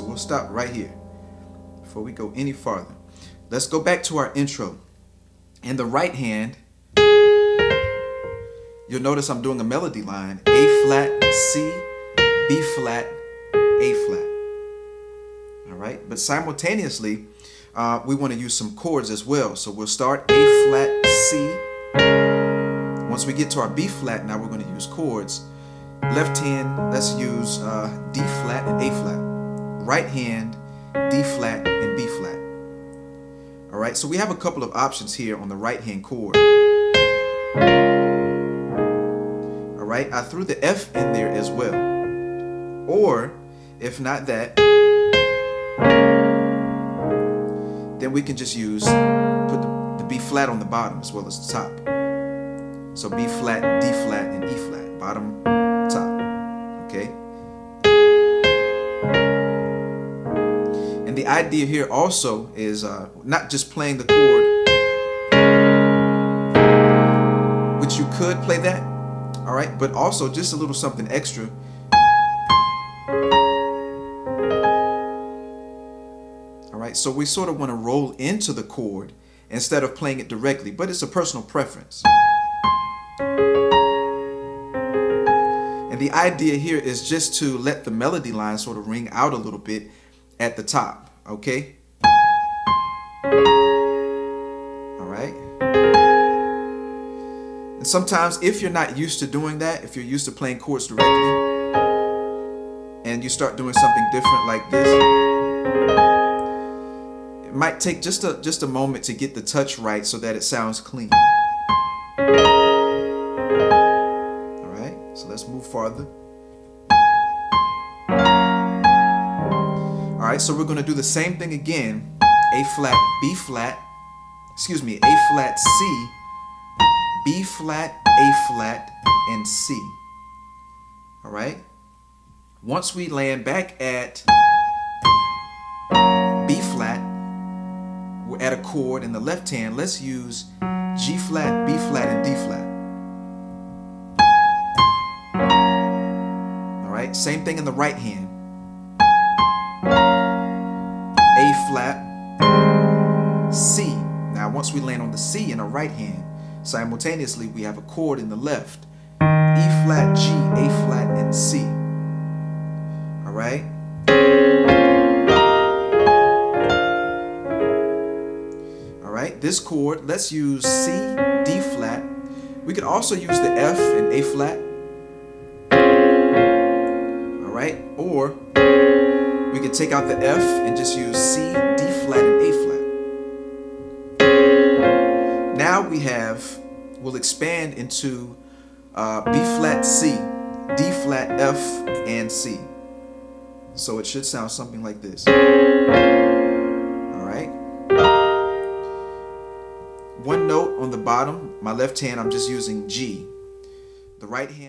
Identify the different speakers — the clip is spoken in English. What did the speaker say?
Speaker 1: so we'll stop right here before we go any farther. Let's go back to our intro. In the right hand, you'll notice I'm doing a melody line, A flat, C, B flat, A flat. All right, but simultaneously, uh, we want to use some chords as well. So we'll start A flat, C. Once we get to our B flat, now we're going to use chords. Left hand, let's use uh, D flat and A flat. Right hand, D flat and B flat. All right, so we have a couple of options here on the right hand chord. All right, I threw the F in there as well. Or, if not that, then we can just use, put the, the B flat on the bottom as well as the top. So B flat, D flat, and E flat, bottom, the idea here also is uh, not just playing the chord, which you could play that, all right, but also just a little something extra. All right, so we sort of want to roll into the chord instead of playing it directly, but it's a personal preference. And the idea here is just to let the melody line sort of ring out a little bit at the top, okay? All right. And sometimes if you're not used to doing that, if you're used to playing chords directly, and you start doing something different like this, it might take just a just a moment to get the touch right so that it sounds clean. All right, so let's move farther. Right, so we're going to do the same thing again. A flat, B flat, excuse me, A flat, C, B flat, A flat, and C. All right. Once we land back at B flat, we're at a chord in the left hand. Let's use G flat, B flat, and D flat. All right, same thing in the right hand. Flat, C. Now, once we land on the C in our right hand, simultaneously we have a chord in the left. E flat, G, A flat, and C. All right? All right, this chord, let's use C, D flat. We could also use the F and A flat. All right, or we could take out the F and just use C, D flat, and A flat. Now we have, we'll expand into uh, B flat, C, D flat, F, and C. So it should sound something like this. All right. One note on the bottom, my left hand, I'm just using G. The right hand.